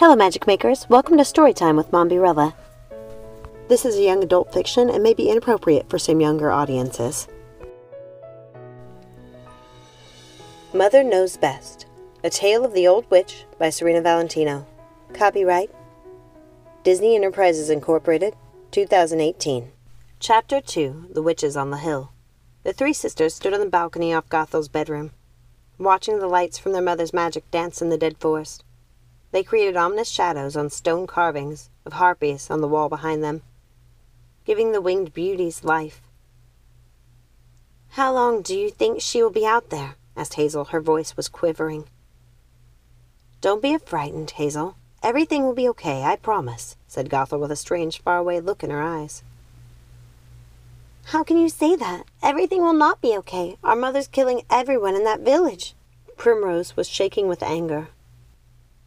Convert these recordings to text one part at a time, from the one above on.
Hello, Magic Makers. Welcome to Storytime with Mombierella. This is a young adult fiction and may be inappropriate for some younger audiences. Mother Knows Best A Tale of the Old Witch by Serena Valentino. Copyright Disney Enterprises Incorporated, 2018. Chapter 2 The Witches on the Hill. The three sisters stood on the balcony off Gothel's bedroom, watching the lights from their mother's magic dance in the dead forest. They created ominous shadows on stone carvings of harpies on the wall behind them, giving the winged beauties life. How long do you think she will be out there? asked Hazel. Her voice was quivering. Don't be frightened, Hazel. Everything will be okay, I promise, said Gothel with a strange, faraway look in her eyes. How can you say that? Everything will not be okay. Our mother's killing everyone in that village. Primrose was shaking with anger.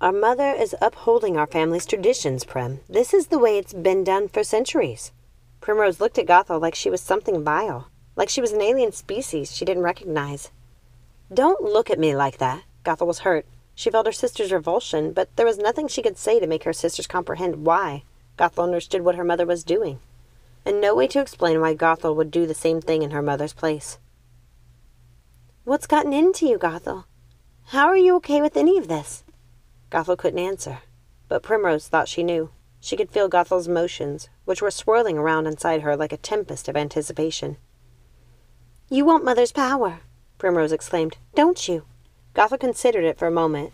Our mother is upholding our family's traditions, Prim. This is the way it's been done for centuries. Primrose looked at Gothel like she was something vile, like she was an alien species she didn't recognize. Don't look at me like that. Gothel was hurt. She felt her sister's revulsion, but there was nothing she could say to make her sisters comprehend why Gothel understood what her mother was doing, and no way to explain why Gothel would do the same thing in her mother's place. What's gotten into you, Gothel? How are you okay with any of this? Gothel couldn't answer, but Primrose thought she knew. She could feel Gothel's emotions, which were swirling around inside her like a tempest of anticipation. You want Mother's power, Primrose exclaimed, don't you? Gothel considered it for a moment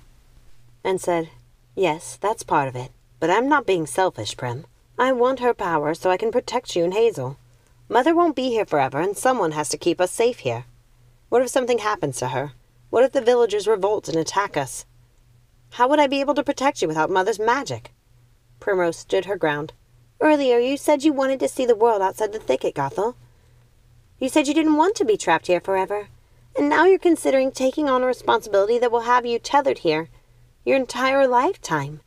and said, Yes, that's part of it. But I'm not being selfish, Prim. I want her power so I can protect you and Hazel. Mother won't be here forever, and someone has to keep us safe here. What if something happens to her? What if the villagers revolt and attack us? How would I be able to protect you without Mother's magic? Primrose stood her ground. Earlier you said you wanted to see the world outside the thicket, Gothel. You said you didn't want to be trapped here forever. And now you're considering taking on a responsibility that will have you tethered here your entire lifetime.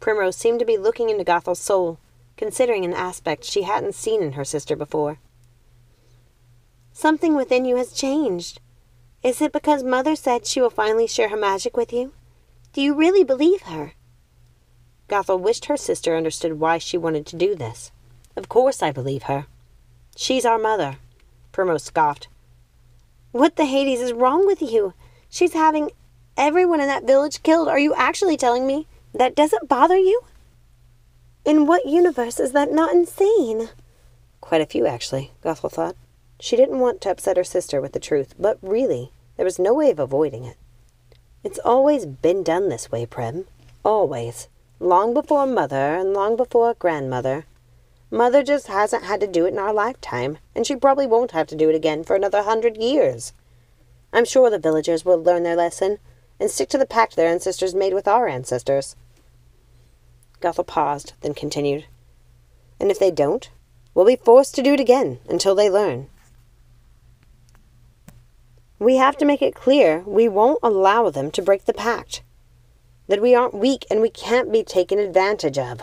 Primrose seemed to be looking into Gothel's soul, considering an aspect she hadn't seen in her sister before. Something within you has changed. Is it because Mother said she will finally share her magic with you? Do you really believe her? Gothel wished her sister understood why she wanted to do this. Of course I believe her. She's our mother. Primrose scoffed. What the Hades is wrong with you? She's having everyone in that village killed. Are you actually telling me that doesn't bother you? In what universe is that not insane? Quite a few, actually, Gothel thought. She didn't want to upset her sister with the truth, but really, there was no way of avoiding it. It's always been done this way, Prim. Always. Long before Mother and long before Grandmother. Mother just hasn't had to do it in our lifetime, and she probably won't have to do it again for another hundred years. I'm sure the villagers will learn their lesson and stick to the pact their ancestors made with our ancestors. Gothel paused, then continued. And if they don't, we'll be forced to do it again until they learn. We have to make it clear we won't allow them to break the pact. That we aren't weak and we can't be taken advantage of.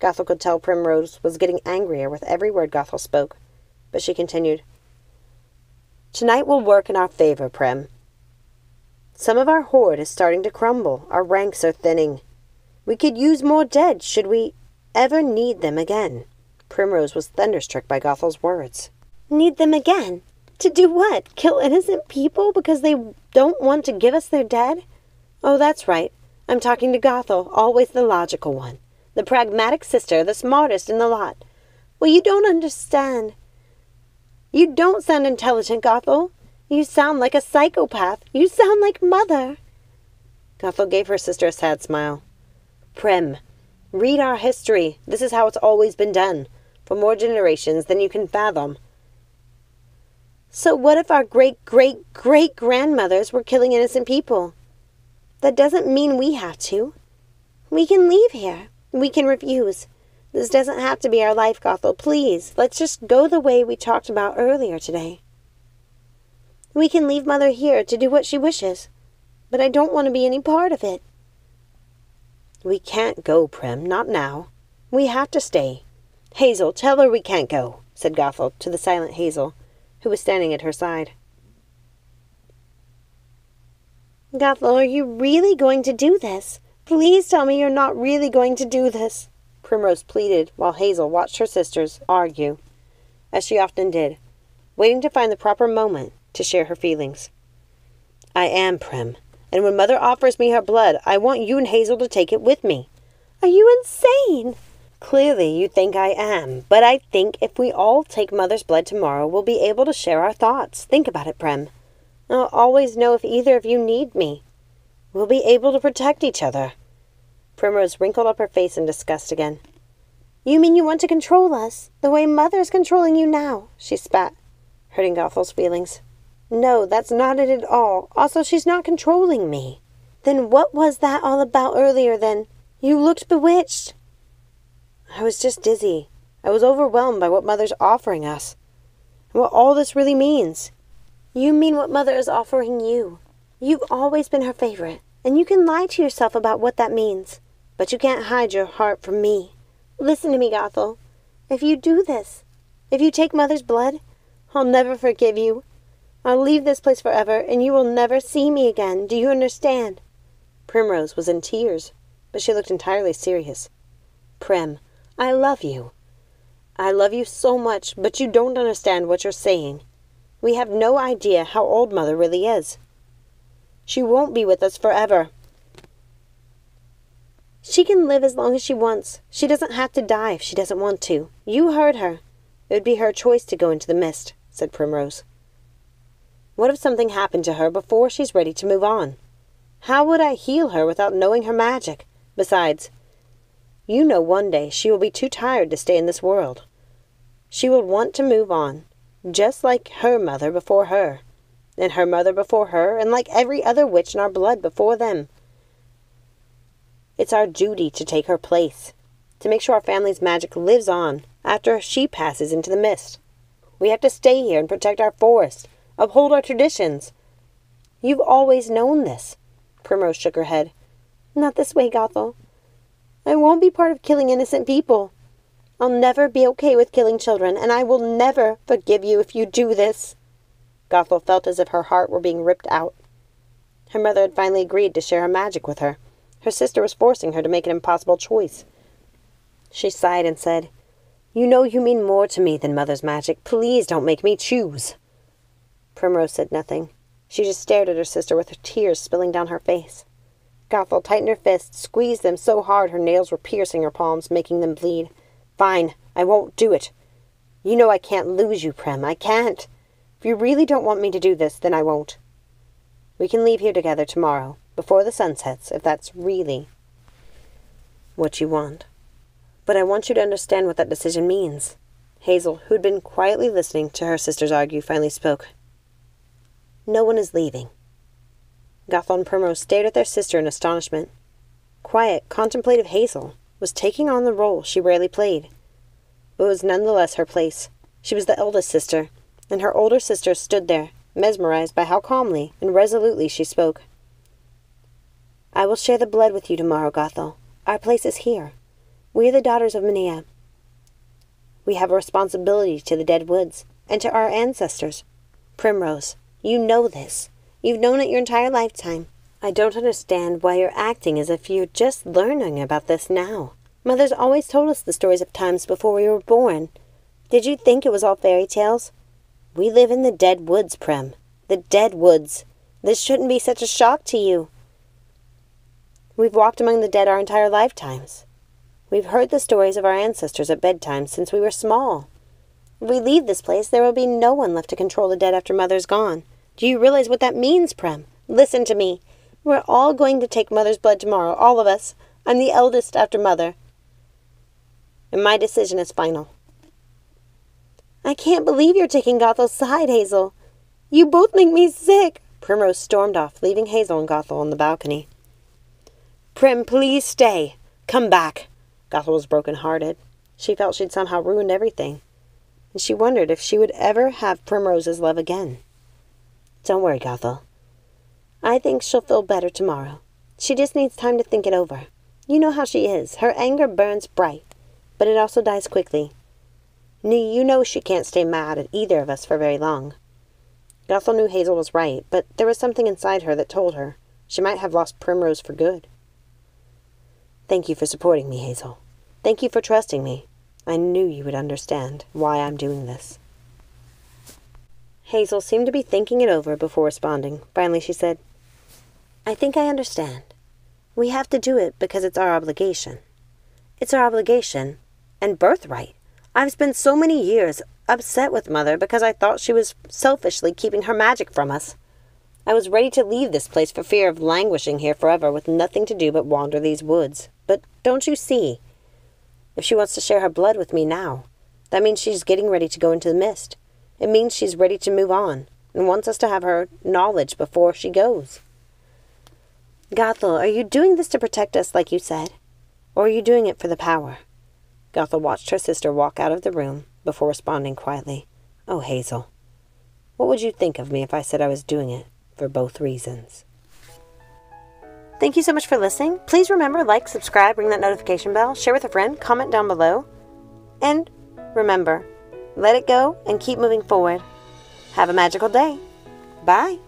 Gothel could tell Primrose was getting angrier with every word Gothel spoke, but she continued. Tonight will work in our favor, Prim. Some of our horde is starting to crumble. Our ranks are thinning. We could use more dead should we ever need them again. Primrose was thunderstruck by Gothel's words. Need them again? To do what? Kill innocent people because they don't want to give us their dead? Oh, that's right. I'm talking to Gothel, always the logical one. The pragmatic sister, the smartest in the lot. Well, you don't understand. You don't sound intelligent, Gothel. You sound like a psychopath. You sound like Mother. Gothel gave her sister a sad smile. Prim, read our history. This is how it's always been done, for more generations than you can fathom. So what if our great great great grandmothers were killing innocent people? That doesn't mean we have to. We can leave here. We can refuse. This doesn't have to be our life, Gothel. Please, let's just go the way we talked about earlier today. We can leave Mother here to do what she wishes, but I don't want to be any part of it. We can't go, Prim, not now. We have to stay. Hazel, tell her we can't go, said Gothel to the silent Hazel who was standing at her side. Gothel, are you really going to do this? Please tell me you're not really going to do this. Primrose pleaded while Hazel watched her sisters argue, as she often did, waiting to find the proper moment to share her feelings. I am, Prim, and when Mother offers me her blood, I want you and Hazel to take it with me. Are you insane? Clearly, you think I am, but I think if we all take Mother's blood tomorrow, we'll be able to share our thoughts. Think about it, Prim. I'll always know if either of you need me. We'll be able to protect each other. Primrose wrinkled up her face in disgust again. You mean you want to control us, the way Mother's controlling you now? She spat, hurting Gothel's feelings. No, that's not it at all. Also, she's not controlling me. Then what was that all about earlier then? You looked bewitched. I was just dizzy. I was overwhelmed by what Mother's offering us. And what all this really means. You mean what Mother is offering you. You've always been her favorite, and you can lie to yourself about what that means. But you can't hide your heart from me. Listen to me, Gothel. If you do this, if you take Mother's blood, I'll never forgive you. I'll leave this place forever, and you will never see me again. Do you understand? Primrose was in tears, but she looked entirely serious. Prim, I love you. I love you so much, but you don't understand what you're saying. We have no idea how old Mother really is. She won't be with us forever. She can live as long as she wants. She doesn't have to die if she doesn't want to. You heard her. It would be her choice to go into the mist, said Primrose. What if something happened to her before she's ready to move on? How would I heal her without knowing her magic? Besides, you know one day she will be too tired to stay in this world. She will want to move on, just like her mother before her, and her mother before her, and like every other witch in our blood before them. It's our duty to take her place, to make sure our family's magic lives on after she passes into the mist. We have to stay here and protect our forest, uphold our traditions. You've always known this. Primrose shook her head. Not this way, Gothel. I won't be part of killing innocent people. I'll never be okay with killing children, and I will never forgive you if you do this. Gothel felt as if her heart were being ripped out. Her mother had finally agreed to share her magic with her. Her sister was forcing her to make an impossible choice. She sighed and said, You know you mean more to me than Mother's magic. Please don't make me choose. Primrose said nothing. She just stared at her sister with her tears spilling down her face. Gothel tightened her fists, squeezed them so hard her nails were piercing her palms, making them bleed. Fine, I won't do it. You know I can't lose you, Prim. I can't. If you really don't want me to do this, then I won't. We can leave here together tomorrow before the sun sets if that's really what you want. But I want you to understand what that decision means. Hazel, who'd been quietly listening to her sisters argue, finally spoke. No one is leaving. Gothel and Primrose stared at their sister in astonishment. Quiet, contemplative Hazel was taking on the role she rarely played. But it was none the less her place. She was the eldest sister, and her older sister stood there, mesmerized by how calmly and resolutely she spoke. I will share the blood with you tomorrow, Gothel. Our place is here. We are the daughters of Manea. We have a responsibility to the dead woods and to our ancestors. Primrose, you know this. You've known it your entire lifetime. I don't understand why you're acting as if you're just learning about this now. Mother's always told us the stories of times before we were born. Did you think it was all fairy tales? We live in the dead woods, Prim. The dead woods. This shouldn't be such a shock to you. We've walked among the dead our entire lifetimes. We've heard the stories of our ancestors at bedtime since we were small. If we leave this place, there will be no one left to control the dead after Mother's gone. Do you realize what that means, Prim? Listen to me. We're all going to take Mother's blood tomorrow, all of us. I'm the eldest after Mother. And my decision is final. I can't believe you're taking Gothel's side, Hazel. You both make me sick. Primrose stormed off, leaving Hazel and Gothel on the balcony. Prim, please stay. Come back. Gothel was broken-hearted. She felt she'd somehow ruined everything, and she wondered if she would ever have Primrose's love again. Don't worry, Gothel. I think she'll feel better tomorrow. She just needs time to think it over. You know how she is. Her anger burns bright, but it also dies quickly. Nee, you know she can't stay mad at either of us for very long. Gothel knew Hazel was right, but there was something inside her that told her she might have lost Primrose for good. Thank you for supporting me, Hazel. Thank you for trusting me. I knew you would understand why I'm doing this. Hazel seemed to be thinking it over before responding. Finally, she said, I think I understand. We have to do it because it's our obligation. It's our obligation and birthright. I've spent so many years upset with Mother because I thought she was selfishly keeping her magic from us. I was ready to leave this place for fear of languishing here forever with nothing to do but wander these woods. But don't you see? If she wants to share her blood with me now, that means she's getting ready to go into the mist. It means she's ready to move on and wants us to have her knowledge before she goes. Gothel, are you doing this to protect us like you said? Or are you doing it for the power? Gothel watched her sister walk out of the room before responding quietly. Oh, Hazel, what would you think of me if I said I was doing it for both reasons? Thank you so much for listening. Please remember, like, subscribe, ring that notification bell, share with a friend, comment down below. And remember, let it go and keep moving forward. Have a magical day. Bye.